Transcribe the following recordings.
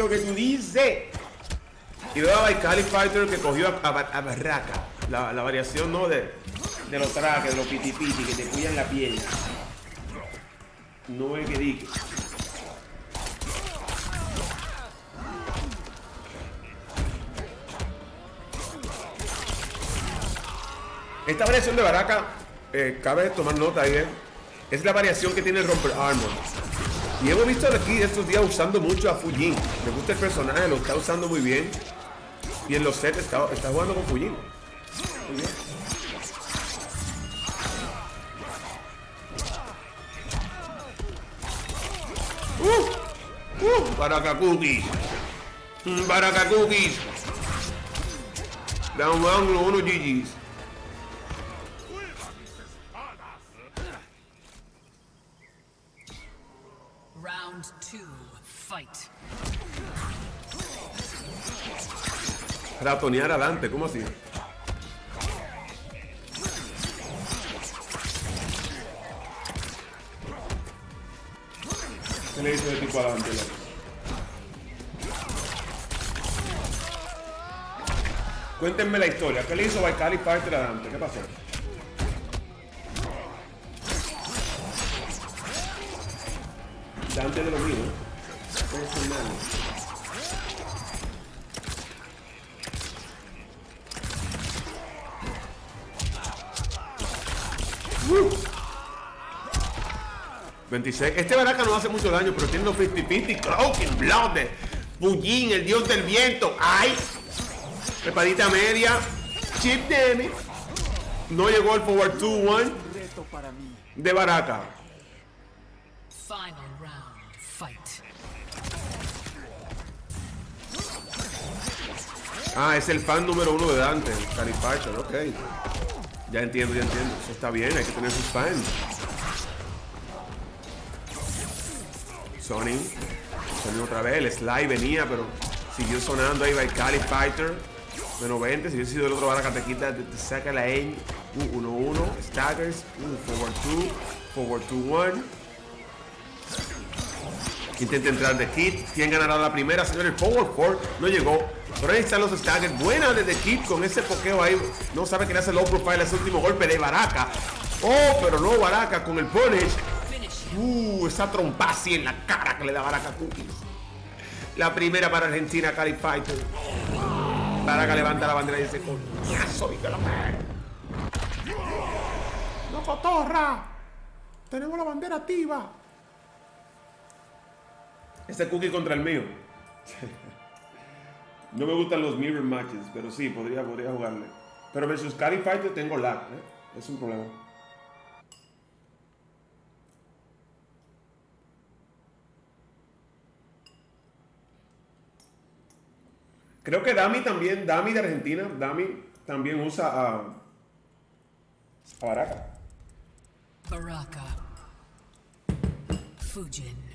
lo que tú dices. Y luego a Cali Fighter que cogió a, Barraca. La, variación, ¿no? De, de los trajes, de los piti piti que te cuidan la piel. No es que diga. Esta variación de Baraka, eh, cabe tomar nota ahí, ¿eh? es la variación que tiene el Romper Armor. Y hemos visto aquí estos días usando mucho a Fujin. Me gusta el personaje, lo está usando muy bien. Y en los sets está, jugando con Fujin. Muy bien. Uh, uh, Baraka Cookies. Mm, Baraka Cookies. Down one, uno GG's. Ratonear adelante, ¿cómo así? ¿Qué le hizo de tipo adelante? Cuéntenme la historia. ¿Qué le hizo Baikali Fighter adelante? ¿Qué pasó? Lo. ¿eh? 26. Este Baraka no hace mucho daño, pero tiene los 50-50. Cloaking Blood Bullín, el dios del viento. ¡Ay! Espadita media. Chip Demi. No llegó el forward 2-1 de Baraka. Ah, es el fan número uno de Dante, Califacho, ok. Ya entiendo, ya entiendo. Eso está bien, hay que tener sus fans. Sony. Sony otra vez. El slide venía, pero siguió sonando ahí Cali Fighter. Menos 20. Si hubiese sido el otro bala te quita, te, saca la E. 1-1. Staggers. forward 2. Forward 2-1. Intenta entrar de Kit. ¿Quién ganará la primera? Señor, el Forward 4 no llegó. Pero ahí están los Staggers. Buena desde Kit con ese pokeo ahí. No sabe le hace low profile ese último golpe de Baraka. Oh, pero no Baraka con el punish. Uh, esa trompa así en la cara que le da Baraka Cookies. La primera para Argentina, Cali Fighter. Baraka levanta la bandera y dice, coñazo, la ¡No cotorra! Tenemos la bandera activa. Este cookie contra el mío. no me gustan los mirror matches, pero sí, podría, podría jugarle. Pero versus Cali Fighter tengo lag, ¿eh? Es un problema. Creo que Dami también, Dami de Argentina, Dami también usa a, a Baraka. Baraka. Fujin.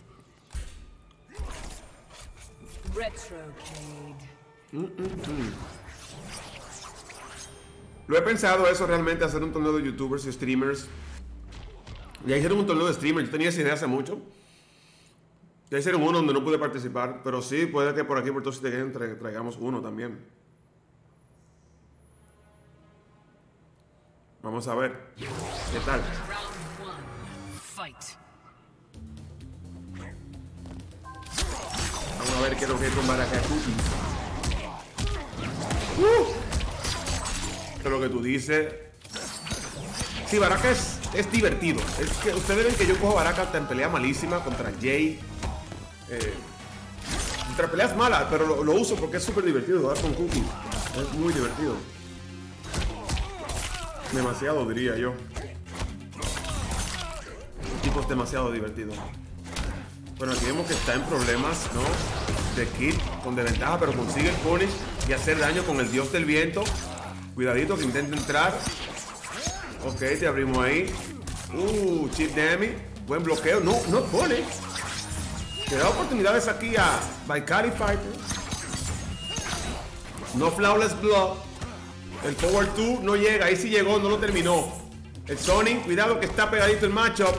Mm, mm, mm. Lo he pensado eso realmente, hacer un torneo de youtubers y streamers. Ya hicieron un torneo de streamers, yo tenía esa idea hace mucho. Ya hicieron uno donde no pude participar, pero sí, puede que por aquí, por todo si te traigamos uno también. Vamos a ver. ¿Qué tal? Vamos a ver que es con Barakakuti. Uh. ¿Qué es lo que tú dices? Sí, Baraka es, es divertido. Es que ustedes ven que yo cojo Baraka en pelea malísima contra Jay eh, entre peleas malas, pero lo, uso porque es súper divertido jugar con Cookie. Es muy divertido. Demasiado, diría yo. El tipo es demasiado divertido. Bueno, aquí vemos que está en problemas, ¿no? De Kid con desventaja, pero consigue el punish y hacer daño con el dios del viento. Cuidadito que intenta entrar. Ok, te abrimos ahí. Uh, chip Demi. Buen bloqueo. No, no pone. Le da oportunidades aquí a Baikali Fighter. No Flawless Blood. El Power 2 no llega. Ahí sí llegó, no lo terminó. El Sonic, cuidado que está pegadito el matchup.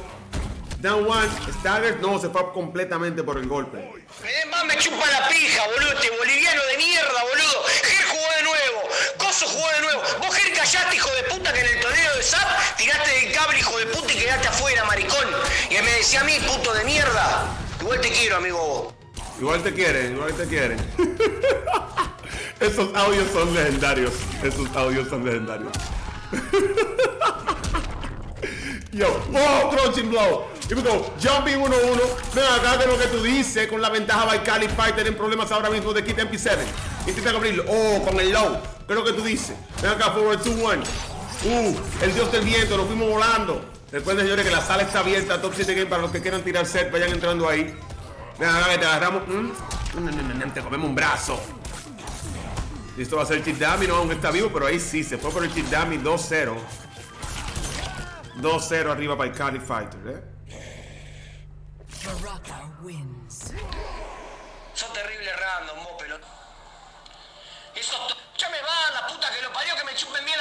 Down one. Stagger no, se fue completamente por el golpe. Además me chupa la pija, boludo, este boliviano de mierda, boludo. Ger jugó de nuevo, Coso jugó de nuevo. Vos Ger callaste, hijo de puta, que en el torneo de SAP tiraste del cable, hijo de puta, y quedaste afuera, maricón. Y me decía a mí, puto de mierda. Igual te quiero, amigo vos. Igual te quieren, igual te quieren. Esos audios son legendarios. Esos audios son legendarios. Oh, crouching blow. Y we go, jumping 1-1. Ven acá que lo que tú dices con la ventaja Baikali Fighter tienen problemas ahora mismo de Kit MP7. Intenta abrirlo. Oh, con el low. ¿Qué es lo que tú dices? Ven acá, forward 2-1. Uh, el dios del viento, nos fuimos volando. Recuerden, señores, que la sala está abierta. Top 7 Game para los que quieran tirar set, vayan entrando ahí. Ven acá que te agarramos. Mm, te comemos un brazo. Y esto va a ser el chip dummy, no aún está vivo, pero ahí sí, se fue por el chip dummy 2-0. 2-0 arriba para el Cali Fighter, ¿eh? Baraka wins. Son terrible random, vos, pelota. Eso ya me va, la puta que lo parió, que me chupen bien.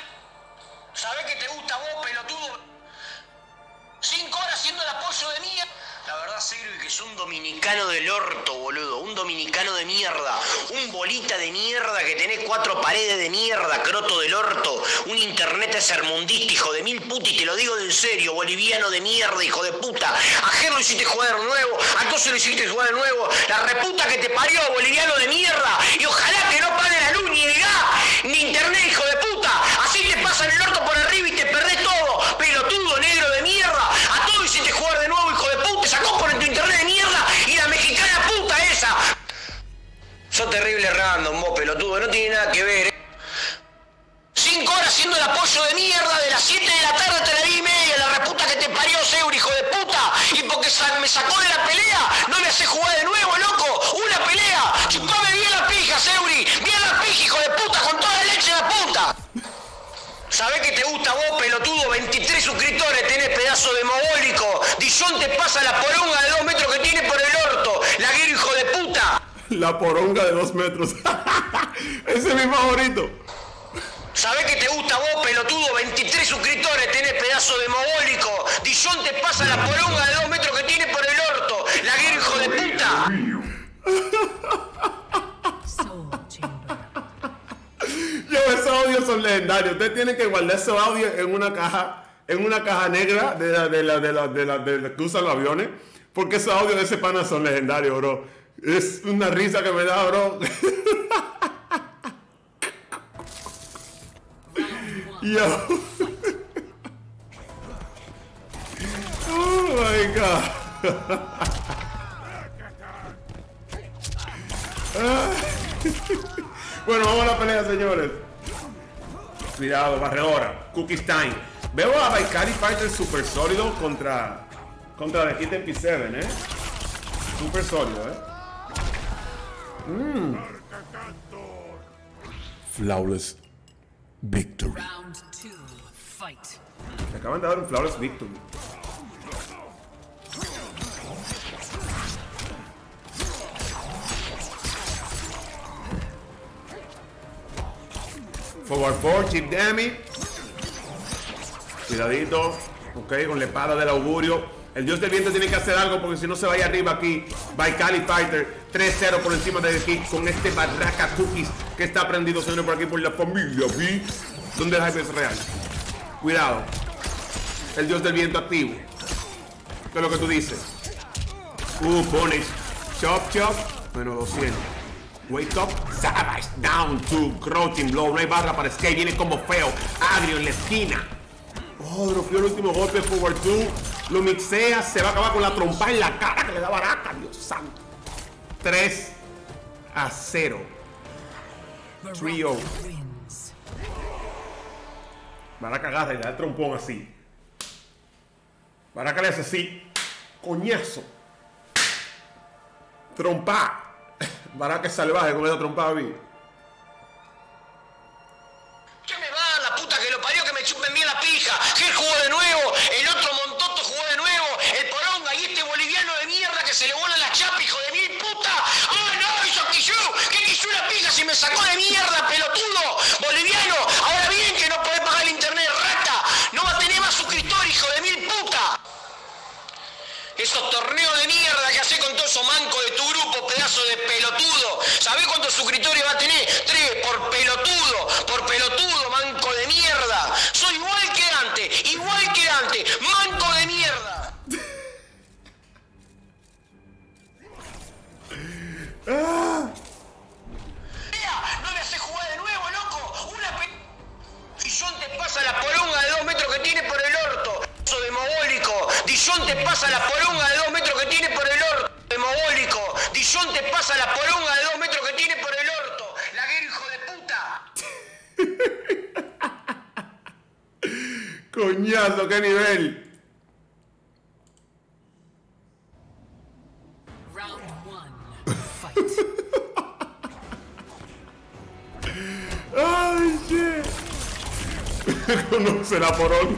¿Sabés que te gusta vos, pelotudo? Cinco horas siendo el apoyo de mía. La verdad, Servi, que es un dominicano del orto, boludo. Un dominicano de mierda. Un bolita de mierda que tenés cuatro paredes de mierda, croto del orto. Un internet sermundista, hijo de mil putas, y te lo digo de en serio, boliviano de mierda, hijo de puta. A Ger lo hiciste jugar de nuevo, a Toso lo hiciste jugar de nuevo. La reputa que te parió, boliviano de mierda. Y ojalá que no pague la luz, ni gas, ni internet, hijo de puta. Así te pasan el orto terrible random, vos, pelotudo. No tiene nada que ver, eh. Cinco horas haciendo el apoyo de mierda de las 7 de la tarde hasta las 10 y media. La reputa que te parió, Seuri, hijo de puta. Y porque me sacó de la pelea, no me hace jugar de nuevo, loco. Una pelea. Chupame bien la pija, Seuri. Bien la pija, hijo de puta, con toda la leche de la punta. ¿Sabés que te gusta vos, pelotudo? 23 suscriptores tenés, pedazo de mogólico. Dillon te pasa la poronga de 2 metros que tiene por el orto. Laguero, hijo de puta. La poronga de 2 metros. Ese es mi favorito. ¿Sabés que te gusta vos, pelotudo? 23 suscriptores tenés, pedazo de mogólico. Dillon te pasa la poronga de 2 metros que tiene por el orto. Laguero, hijo de puta. Yo, esos audios son legendarios. Ustedes tienen que guardar esos audios en una caja, en una caja negra de la, de la, de la, de la, de la que usan los aviones. Porque esos audios de ese pana son legendarios, bro. Es una risa que me da, bro. Yo. Oh my god. Bueno, vamos a la pelea, señores. Cuidado, barredora. Cookies time. Veo a Baikari Fighter super sólido contra contra The Hit MP7, ¿eh? Super sólido, ¿eh? Mm. Flawless victory. Round two, fight. Le acaban de dar un flawless victory. Forward 4, chip damage. Cuidadito. Ok, con la espada del augurio. El dios del viento tiene que hacer algo porque si no se vaya arriba aquí. Baikali Fighter 3-0 por encima de Kick con este Barraca Cookies que está prendido señor por aquí por la familia B. Donde el hype es real. Cuidado. El dios del viento activo. ¿Qué es lo que tú dices? Uh, Punish. Chop, chop. Bueno, 200. Wake up. Savage. Down to crouching blow. No hay barra para skate. Viene como feo. Agrio en la esquina. Oh, dropeó el último golpe. Forward 2. Lo mixea. Se va a acabar con la trompa en la cara que le da baraca. Dios santo. 3 a 0. Trio. Baraca agarra y le da el trompón así. Baraca le hace así. Coñazo. Trompa. Baraca es salvaje con esa trompa, vi. ¿Sabés cuántos suscriptores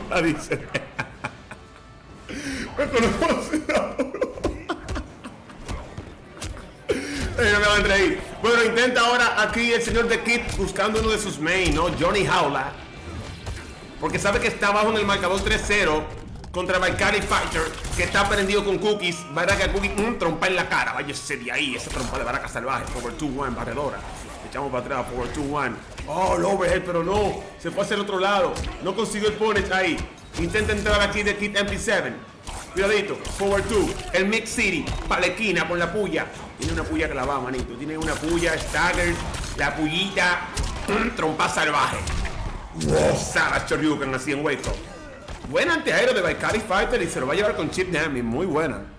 poronga, dice. Me conoce. Bueno, intenta ahora aquí el señor The Kid buscando uno de sus main, ¿no? Johnny Howla. Porque sabe que está abajo en el marcador 3-0 contra Valkyrie Fighter, que está prendido con Cookies. Baraka Cookies, mm, trompa en la cara. Váyase de ahí, esa trompa de Baraka salvaje. Power 2-1, barredora. Echamos para atrás, Power 2-1. Oh, el overhead, pero no. Se fue hacia el otro lado. No consiguió el punish ahí. Intenta entrar aquí de Kid MP7. Cuidadito, Power 2, el Mix City, para la esquina, por la puya. Tiene una puya va, manito. Tiene una puya, Stagger, la pullita, trompa salvaje. Sara Choryuken así en Up. Buen antiaéreo de Valkyrie Fighter y se lo va a llevar con Chip Damage. Muy buena.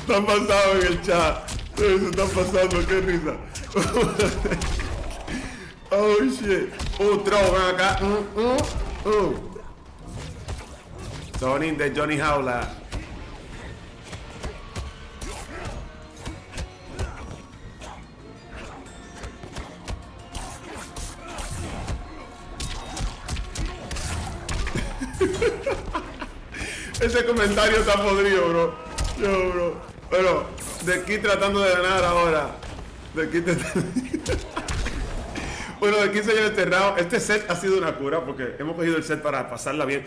Están pasando en el chat. Se están pasando, qué risa. oh shit. Throw, ven acá. Mm, mm, mm. De Johnny Howla. Ese comentario está podrido, bro. Yo, bro. Pero, de aquí tratando de ganar ahora. De aquí Bueno, de aquí señores cerrado. Este set ha sido una cura porque hemos cogido el set para pasarla bien.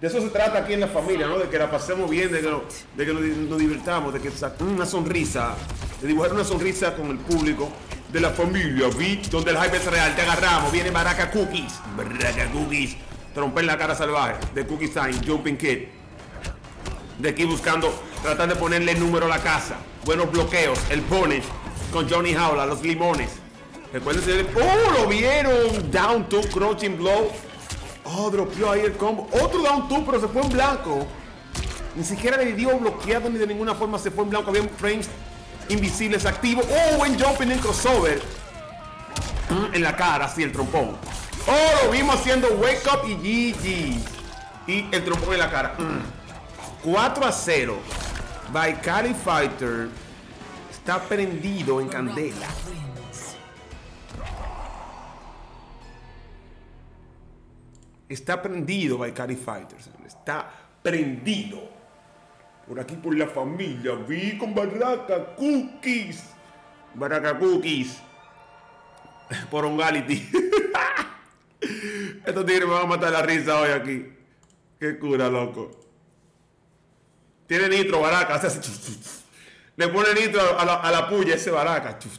De eso se trata aquí en la familia, ¿no? De que la pasemos bien, de que, nos, de que nos, nos divirtamos, de que sa- una sonrisa, de dibujar una sonrisa con el público de la familia, ¿vi? Donde el hype es real, te agarramos, viene Baraka Cookies, Baraka Cookies, trompa en la cara salvaje, de Cookie Sign, Jumping Kid de aquí buscando tratar de ponerle número a la casa. Buenos bloqueos, el punish con Johnny Howla, los limones. Recuerden, señores, ¡oh! Lo vieron. Down two, crouching blow. Oh, dropeó ahí el combo. Otro down two, pero se fue en blanco. Ni siquiera le dio bloqueado ni de ninguna forma se fue en blanco. Había frames invisibles activos. Oh, buen jumping en crossover. Mm, En la cara, así el trompón. Oh, lo vimos haciendo wake up y GG. Y el trompón en la cara. Mm. 4 a 0. Valkyrie Fighter está prendido en candela. Está prendido Valkyrie Fighter. Está prendido. Por aquí por la familia. Vi con Baraka Cookies. Baraka Cookies. Por un Gality. Estos tigres me van a matar la risa hoy aquí. Qué cura, loco. Tiene nitro, Baraka. hace así, Le pone nitro a la, a la puya ese Tsung.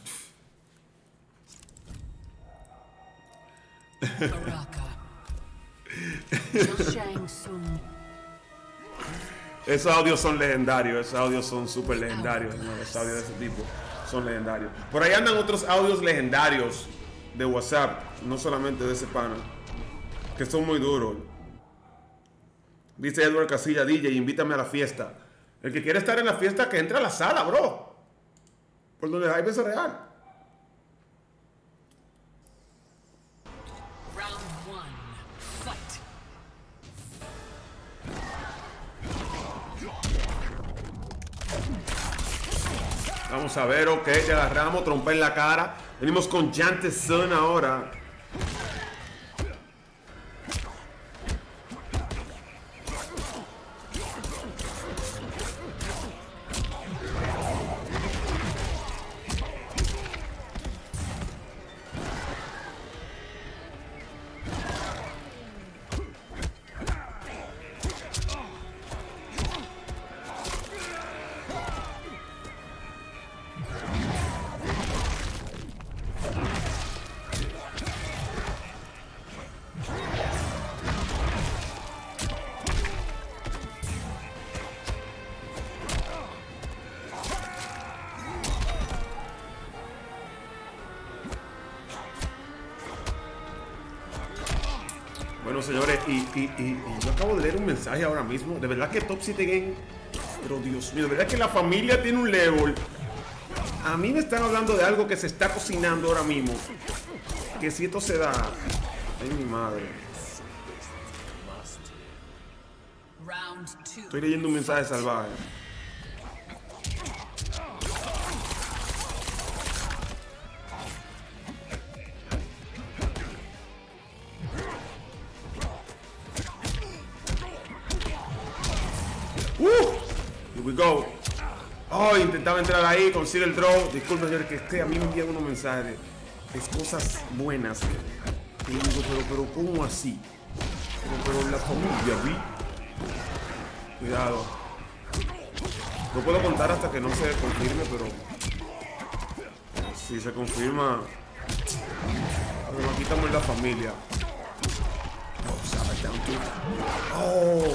Esos audios son legendarios, esos audios son súper legendarios, ¿no? los audios de ese tipo son legendarios. Por ahí andan otros audios legendarios de WhatsApp, no solamente de ese pana, que son muy duros. Dice Edward Casilla, DJ, invítame a la fiesta. El que quiere estar en la fiesta, que entre a la sala, bro. Por donde hay es real. Vamos a ver, ok, te agarramos, trompa en la cara. Venimos con Jante Sun ahora. Señores, y, y- y- y yo acabo de leer un mensaje ahora mismo. De verdad que Top 7 Game. Pero Dios mío, de verdad que la familia tiene un level. A mí me están hablando de algo que se está cocinando ahora mismo. Que si esto se da. Ay, mi madre. Estoy leyendo un mensaje salvaje. Go. Oh, intentaba entrar ahí, consigue el draw. Disculpen, señores, que es que a mí me envían unos mensajes de cosas buenas. Y digo, pero, pero, ¿cómo así? Pero, pero la familia, ¿vi? Cuidado. No puedo contar hasta que no se confirme, pero si se confirma, bueno, aquí estamos en la familia. Oh,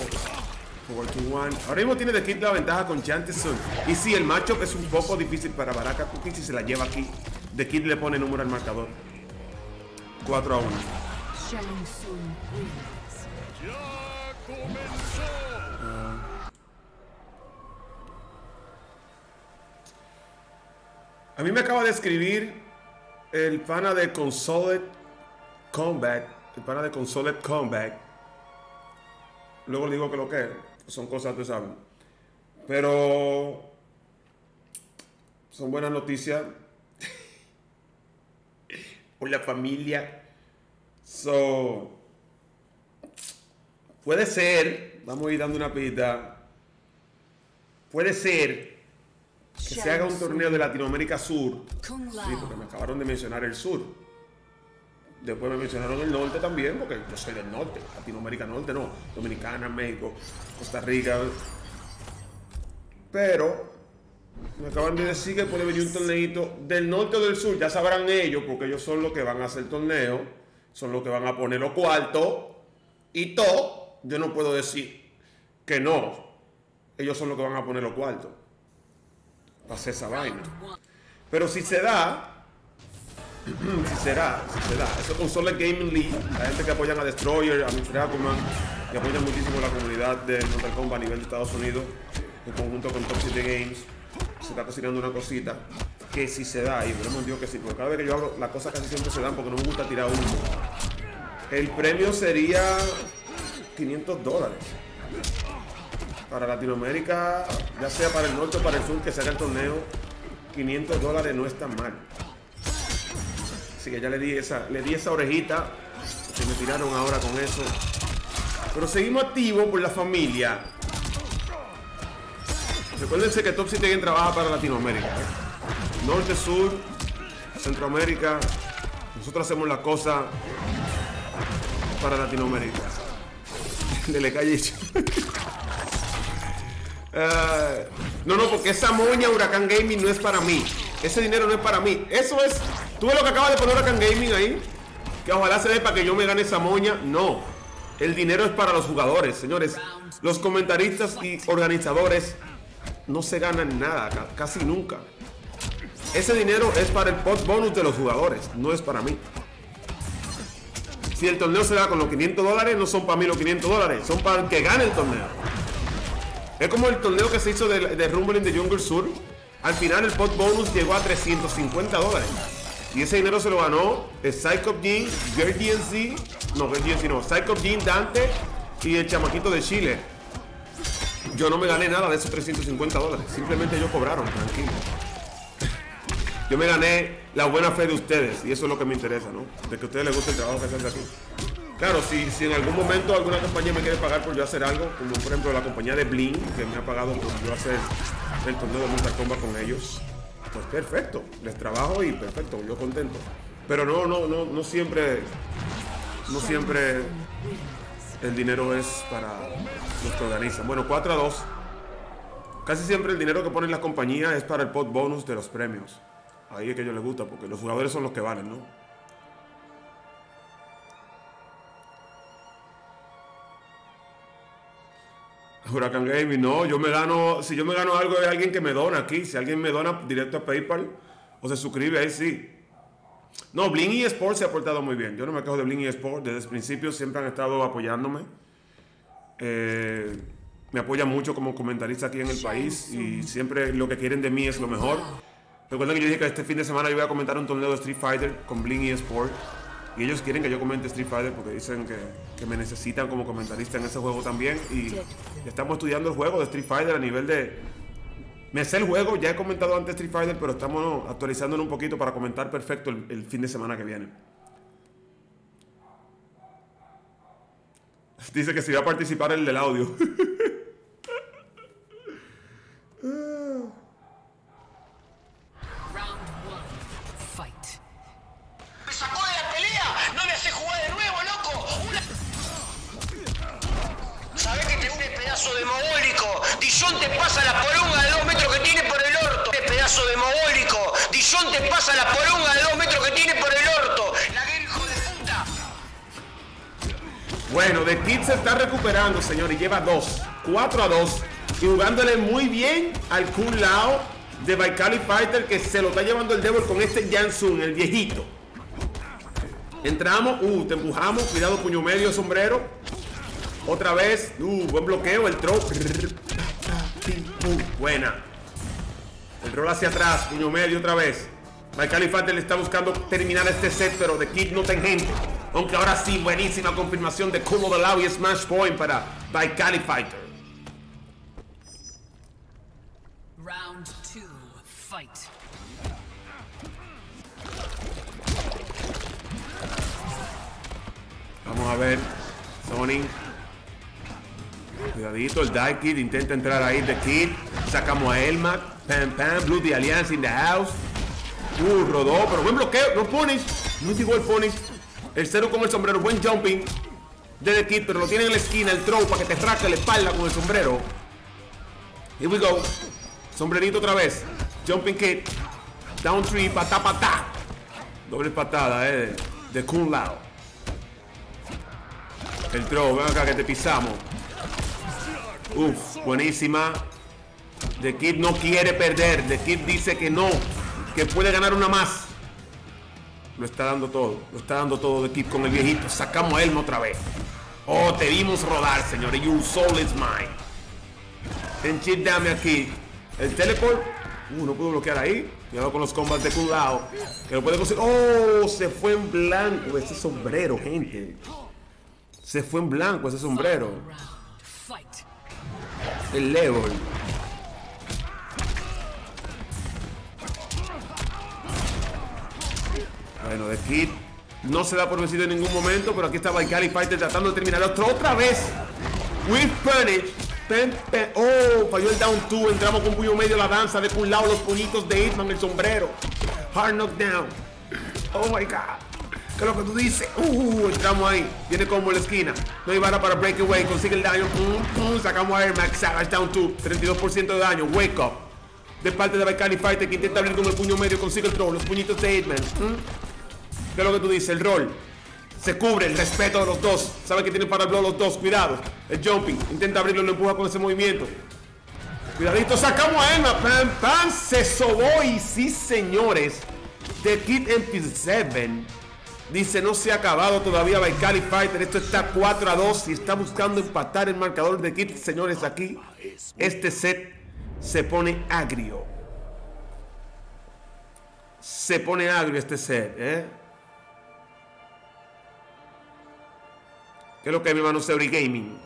Savage down two. Oh, four to one. Ahora mismo tiene de Kid la ventaja con Chanteson. Y sí, el matchup es un poco difícil para Baraka Cookie si se la lleva aquí. The Kid le pone número al marcador. 4 a 1. Shang Tsung wins. A mí me acaba de escribir el pana de Consoled Combat. El pana de Consoled Combat. Luego le digo que lo que es. Son cosas, tú sabes. Pero. Son buenas noticias. Por la familia. So. Puede ser. Vamos a ir dando una pista. Puede ser que se haga un torneo de Latinoamérica Sur. Sí, porque me acabaron de mencionar el sur. Después me mencionaron el norte también, porque yo soy del norte, Latinoamérica Norte, no. Dominicana, México, Costa Rica. Pero me acaban de decir que puede venir un torneito del norte o del sur. Ya sabrán ellos, porque ellos son los que van a hacer torneo, son los que van a poner los cuartos y todo. Yo no puedo decir que no. Ellos son los que van a poner los cuartos. Para hacer esa vaina. Pero si se da, si será, si se da, eso con Solid Gaming League, la gente que apoyan a Destroyer, a Mr. Akuman, y apoyan muchísimo la comunidad de Mortal Kombat a nivel de Estados Unidos, en conjunto con Top 7 Games, se está cocinando una cosita que si se da, y veremos Dios que sí, porque cada vez que yo hago, las cosas casi siempre se dan porque no me gusta tirar uno. El premio sería 500 dólares. Para Latinoamérica, ya sea para el norte o para el sur, que se haga el torneo, 500 dólares no está mal. Así que ya le di esa, le di esa orejita que me tiraron ahora con eso. Pero seguimos activos por la familia. Recuérdense que Top 7 Game trabaja para Latinoamérica. ¿eh? Norte, Sur, Centroamérica. Nosotros hacemos la cosa para Latinoamérica. De le calle. Eh, no, no, porque esa moña Huracán Gaming no es para mí. Ese dinero no es para mí. Eso es. ¿Tú ves lo que acaba de poner Huracán Gaming ahí? Que ojalá se dé para que yo me gane esa moña. No. El dinero es para los jugadores, señores. Los comentaristas y organizadores no se ganan nada, ca- casi nunca. Ese dinero es para el pot bonus de los jugadores, no es para mí. Si el torneo se da con los 500 dólares, no son para mí los 500 dólares, son para el que gane el torneo. Es como el torneo que se hizo de, de Rumble in the Jungle Sur. Al final el pot bonus llegó a 350 dólares. Y ese dinero se lo ganó el Psycho Jean, GNC, no, GNC no, Psycho Jean, Dante y el chamaquito de Chile. Yo no me gané nada de esos 350 dólares. Simplemente ellos cobraron, tranquilo. Yo me gané la buena fe de ustedes y eso es lo que me interesa, ¿no? De que a ustedes les guste el trabajo que hacen aquí. Claro, si, si en algún momento alguna compañía me quiere pagar por yo hacer algo, como por ejemplo la compañía de Bling, que me ha pagado por yo hacer el torneo de Mortal Kombat con ellos, pues perfecto, les trabajo y perfecto, yo contento. Pero no, no, no, no siempre, no siempre el dinero es para los que organizan. Bueno, 4 a 2. Casi siempre el dinero que ponen las compañías es para el pot bonus de los premios. Ahí es que a ellos les gusta, porque los jugadores son los que valen, ¿no? Huracán Gaming, no, yo me gano, si yo me gano algo de alguien que me dona aquí, si alguien me dona directo a PayPal o se suscribe ahí sí. No, Bling y Sport se ha portado muy bien. Yo no me quejo de Bling y Sport. Desde el principio siempre han estado apoyándome. Eh, me apoyan mucho como comentarista aquí en el país y siempre lo que quieren de mí es lo mejor. Recuerda que yo dije que este fin de semana yo voy a comentar un torneo de Street Fighter con Bling y Sport. Y ellos quieren que yo comente Street Fighter porque dicen que, que me necesitan como comentarista en ese juego también. Y estamos estudiando el juego de Street Fighter a nivel de, me sé el juego, ya he comentado antes Street Fighter, pero estamos actualizándolo un poquito para comentar perfecto el, el fin de semana que viene. Dice que si va a participar el del audio. Dillon te pasa la poronga de dos metros que tiene por el orto. ¡Qué pedazo de mogólico! Dillon te pasa la poronga de dos metros que tiene por el orto. La guerra, de puta. Bueno, The Kid se está recuperando, señor, y lleva 2, 4 a 2. Y jugándole muy bien al Kun Lao de Baikali Fighter que se lo está llevando el Devil con este Jansun, el viejito. Entramos, uh, te empujamos, cuidado, puño medio, sombrero. Otra vez, uh, buen bloqueo, el throw. Buena. El roll hacia atrás, puño medio otra vez. Fighter le está buscando terminar este set, pero The Kid no tangente. Aunque ahora sí, buenísima confirmación de Kumo de Lao y Smash Point para Baikali Fighter. Round two. Fight. Vamos a ver. Sony. Cuidadito, el Kid intenta entrar ahí. The Kid. Sacamos a Elmac. Pam, pam. Blue the Alliance in the house. Uh, rodó, pero buen bloqueo. No punish. No llegó el punish. El cero con el sombrero. Buen jumping de The Kid, pero lo tiene en la esquina. El throw para que te fraque la espalda con el sombrero. Here we go. Sombrerito otra vez. Jumping Kid. Down three. Patá, patá. Doble patada, eh. De Kun Lao. El throw, ven acá que te pisamos. Uf, buenísima. The Kid no quiere perder. The Kid dice que no, que puede ganar una más. Lo está dando todo, lo está dando todo The Kid con el viejito. Sacamos a Elmo otra vez. Oh, te vimos rodar, señores. Your soul is mine. Ten chip, dame aquí. El teleport. Uh, no pudo bloquear ahí. Cuidado con los combats de Kun Lao. Que lo puede conseguir. Oh, se fue en blanco ese sombrero, gente. Se fue en blanco ese sombrero. El level. Bueno, The Kid no se da por vencido en ningún momento, pero aquí está Baikali Fighter tratando de terminar otro otra vez. With Punish. Oh, falló el down 2. Entramos con puño medio la danza de un lado los puñitos de Hitman, el sombrero. Hard knockdown. Oh my god. ¿Qué es lo que tú dices? Uh, entramos ahí. Viene como en la esquina. No hay vara para breakaway. Consigue el daño. Sacamos a Air Max. Savage down 2. 32% de daño. Wake up. De parte de Baikali Fighter que intenta abrir con el puño medio. Consigue el throw. Los puñitos de Hitman. ¿Mm? ¿Qué es lo que tú dices? El rol. Se cubre el respeto de los dos. Sabe que tienen para el blow los dos. Cuidado. El jumping. Intenta abrirlo. Lo empuja con ese movimiento. Cuidadito. Sacamos a Emma. Pam, pam. Se sobó. Y sí, señores. The Kid MP7 dice no se ha acabado todavía Baikali Fighter. Esto está 4 a 2 y está buscando empatar el marcador de Kid. Señores, aquí este set se pone agrio. Se pone agrio este set, ¿eh? ¿Qué es lo que mi hermano Seuri Gaming?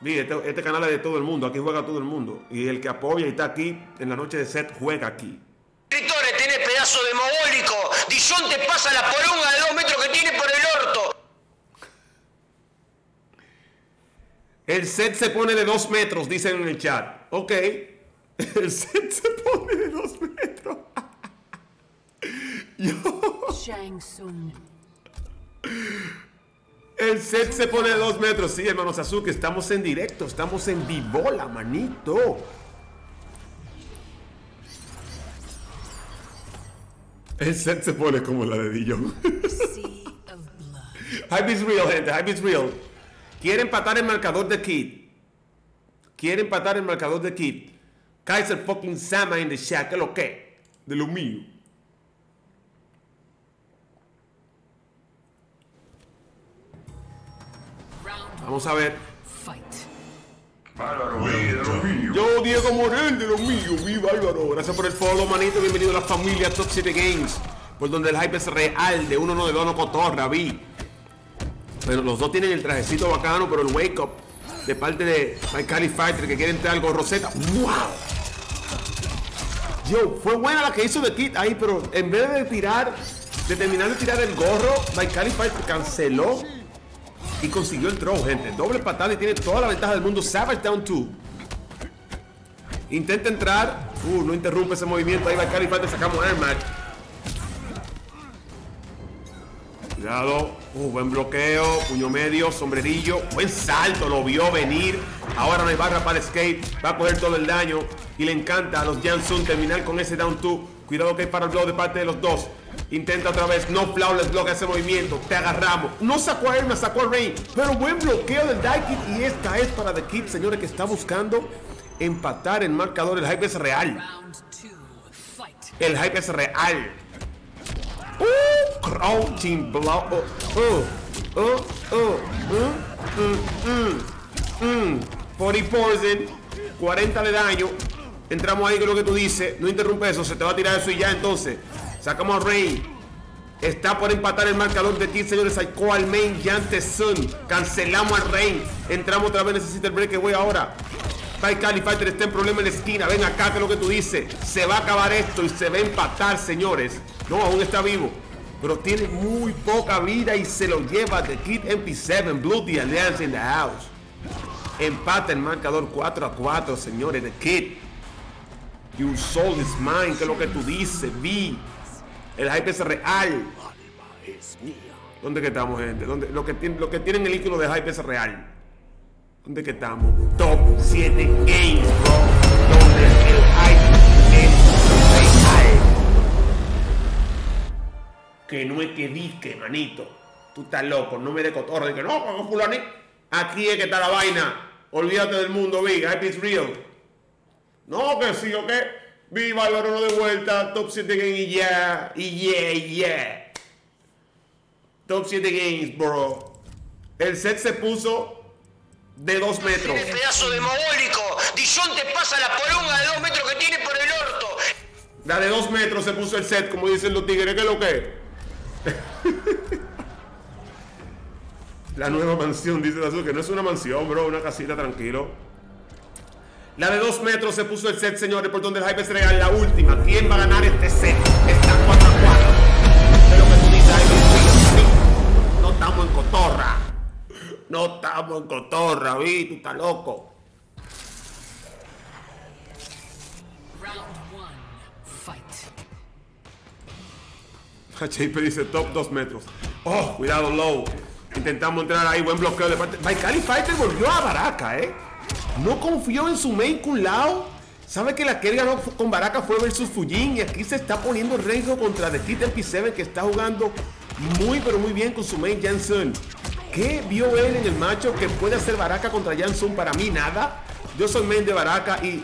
Mire, este, este canal es de todo el mundo, aquí juega todo el mundo. Y el que apoya y está aquí en la noche de set juega aquí. Escritores, tenés pedazo de mogólico. Dillon te pasa la poronga de dos metros que tiene por el orto. El set se pone de dos metros, dicen en el chat. Ok. El set se pone de dos metros. Yo. Shang Tsung. El set se pone de dos metros. Sí, hermano Sasuke, estamos en directo. Estamos en vivola, manito. El set se pone como la de Dillon. Hype's real, gente. Hype's real. Quiere empatar el marcador de Kid. Quiere empatar el marcador de Kid. Kaiser fucking Sama in the shack. ¿Qué lo que? De lo mío. Vamos a ver. Fight. Yo, Diego Morel, de los míos, viva Álvaro. Gracias por el follow, manito. Bienvenido a la familia Top 7 Games. Por donde el hype es real, de uno no de dono cotorra, vi. Pero los dos tienen el trajecito bacano, pero el wake up de parte de My Cali Fighter que quiere entrar algo roseta. ¡Wow! Yo, fue buena la que hizo de Kid ahí, pero en vez de tirar, de terminar de tirar el gorro, My Cali Fighter canceló y consiguió el throw, gente. Doble patada y tiene toda la ventaja del mundo. Savage down 2. Intenta entrar. Uh, no interrumpe ese movimiento. Ahí va Cali Fighter, sacamos Air Match. Cuidado. Uh, buen bloqueo. Puño medio. Sombrerillo. Buen salto. Lo vio venir. Ahora no hay barra para escape. Va a coger todo el daño. Y le encanta a los Jansun terminar con ese down 2. Cuidado que hay para el blow de parte de los dos. Intenta otra vez. No flawless bloquea ese movimiento. Te agarramos. No sacó a Irma, sacó a Rain. Pero buen bloqueo del Daikit. Y esta es para The Kid, señores, que está buscando empatar el marcador. El hype es real. El hype es real. Uh, crouching blow. Oh, oh, oh, mm, mm, mm, mm. 40 poison, 40 de daño. Entramos ahí con lo que tú dices. No interrumpe eso, se te va a tirar eso y ya entonces. Sacamos Rey. Está por empatar el marcador de ti, señores. Sacó al main Yante Sun. Cancelamos al Rey. Entramos otra vez. Necesita el breakaway ahora. Cali Fighter está en problema en la esquina. Ven acá, que es lo que tú dices. Se va a acabar esto y se va a empatar, señores. No, aún está vivo. Pero tiene muy poca vida y se lo lleva The Kid MP7. Blue The Alliance in the house. Empata el marcador 4 a 4, señores. The Kid. Your soul is mine, que es lo que tú dices. Vi. El hype es real. ¿Dónde que estamos, gente? ¿Dónde? Lo, que lo que tienen el ícono de hype es real. ¿Dónde que estamos? Top 7 Games, bro. Donde el hype es real. Que no es que dique, manito. Tú estás loco, no me de cotorra. Dice, no, fulani. Aquí es que está la vaina. Olvídate del mundo, big. Hype is real. No, que sí, o qué. Viva Álvaro de vuelta. Top 7 Games y ya. Y yeah, yeah. Top 7 Games, bro. El set se puso de 2 metros. Tiene pedazo de mogólico. Dillon te pasa la poronga de dos metros que tiene por el orto. La de 2 metros se puso el set, como dicen los tigres. ¿Qué es lo que? La nueva mansión, dice el azul, que no es una mansión, bro, una casita tranquilo. La de 2 metros se puso el set, señores, por donde el hype es. La última. ¿Quién va a ganar este set? Está 4 a 4. Es lo que tú dices. Sí. No estamos en cotorra. No estamos en cotorra, vi, tú estás loco. JP dice top 2 metros. Oh, cuidado, low. Intentamos entrar ahí, buen bloqueo de parte. Baikali Fighter volvió a Baraka, ¿eh? No confió en su main Kun Lao. Sabe que la que él ganó con Baraka fue versus Fujin. Y aquí se está poniendo en riesgo contra The Kid MP7 que está jugando muy pero muy bien con su main Jansun. ¿Qué vio él en el macho que puede hacer Baraka contra Jansun? Para mí nada. Yo soy main de Baraka y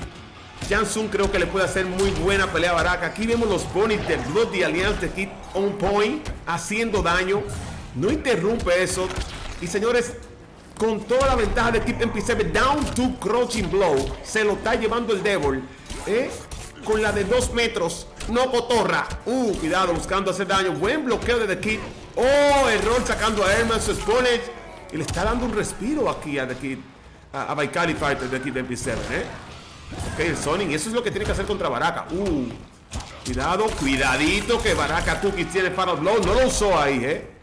Jansun creo que le puede hacer muy buena pelea Baraka. Aquí vemos los ponis de Blood the Alliance de Kid on point, haciendo daño. No interrumpe eso. Y señores, con toda la ventaja de Kid MP7, down to crouching blow, se lo está llevando el Devil. ¿eh? Con la de 2 metros, no cotorra. Uh, cuidado, buscando hacer daño. Buen bloqueo de The Kid. Oh, error sacando a Herman, su exponent. Y le está dando un respiro aquí a The Kid. A, a Fighter de Kid MP7, ¿eh? Ok, el Sonic, eso es lo que tiene que hacer contra Baraka. Uh, cuidado, cuidadito que Baraka Tuki tiene para blow. No lo usó ahí, ¿eh?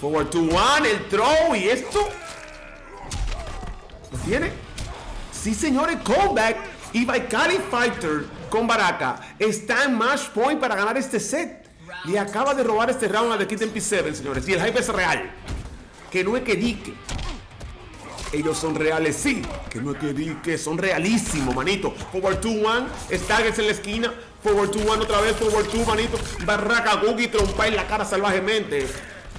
Forward to one, el throw y esto. ¿Lo tiene? Sí, señores, comeback. Y Baikali Fighter con Baraka está en match point para ganar este set. Y acaba de robar este round a The Kid MP7, señores. Y el hype es real. Que no es que dique. Ellos son reales, sí. Que no es que dique, son realísimos, manito. Forward 2-1, Staggers en la esquina. Forward 2-1 otra vez, forward 2, manito. Barraca Googie trompa en la cara salvajemente.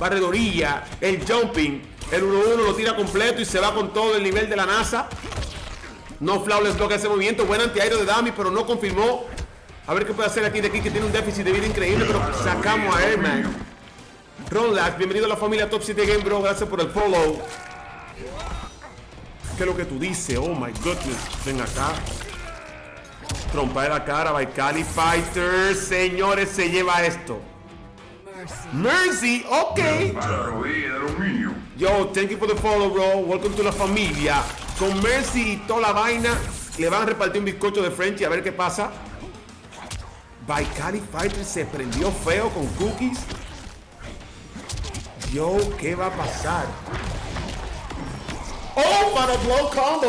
Barredorilla, el jumping. El 1-1 lo tira completo y se va con todo el nivel de la NASA. No flawless bloquea ese movimiento. Buen antiaéreo de Dami, pero no confirmó. A ver qué puede hacer aquí de aquí, que tiene un déficit de vida increíble, pero sacamos a Airman. Ron Lash, bienvenido a la familia Top 7 Game Bro. Gracias por el follow. ¿qué es lo que tú dices? Oh my goodness. Ven acá. Trompa de la cara, Baikali Fighter. Señores, se lleva esto. Mercy. Ok. Yo, thank you for the follow, bro. Welcome to la familia. Con Mercy y toda la vaina, le van a repartir un bizcocho de French y a ver qué pasa. Baikali Fighter se prendió feo con cookies. Yo, ¿qué va a pasar? Oh, para blow combo.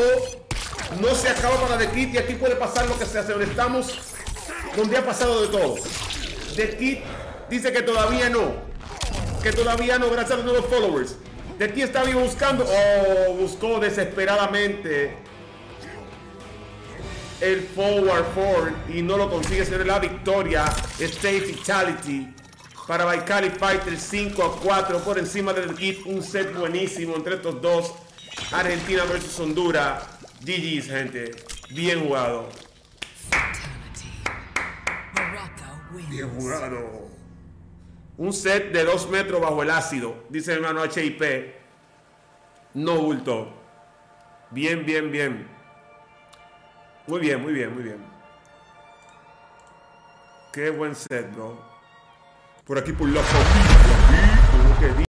No se acaba para The Kid y aquí puede pasar lo que sea. Señor. Estamos donde ha pasado de todo. The Kid dice que todavía no. Que todavía no, gracias a los nuevos followers. Kid está vivo buscando. Oh, buscó desesperadamente el forward four y no lo consigue. Señor, la victoria. Stay Fatality para Baikali Fighter 5 a 4 por encima del Kid. Un set buenísimo entre estos dos. Argentina versus Honduras. GG's, gente. Bien jugado. Bien jugado. Un set de 2 metros bajo el ácido, dice el hermano HIP. No bulto. Bien, bien, bien. Muy bien, muy bien, muy bien. Qué buen set, bro. Por aquí por la aquí, como que